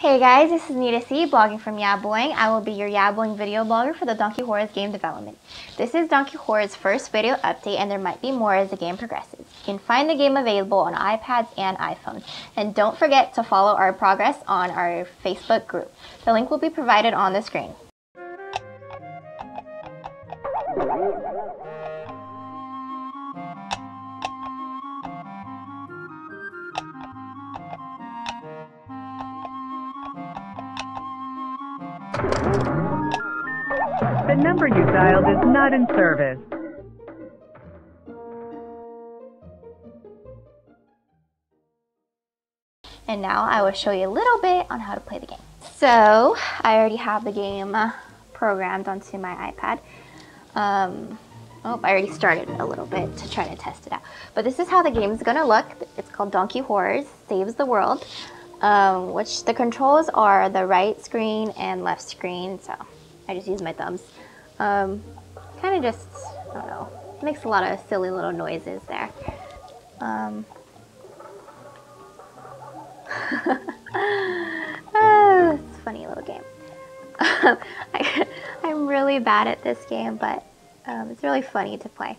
Hey guys, this is Nita C, blogging from Yaboing. I will be your Yaboing video blogger for the Donkey Horrors game development. This is Donkey Horrors' first video update and there might be more as the game progresses. You can find the game available on iPads and iPhones. And don't forget to follow our progress on our Facebook group. The link will be provided on the screen. The number you dialed is not in service. And now I will show you a little bit on how to play the game. So I already have the game programmed onto my iPad. Um, oh, I already started a little bit to try to test it out. But this is how the game is gonna look. It's called Donkey Horrors Saves the World, um, which the controls are the right screen and left screen. So I just use my thumbs. Um, kind of just, I don't know, makes a lot of silly little noises there. Um, oh, it's a funny little game. I, am really bad at this game, but um, it's really funny to play.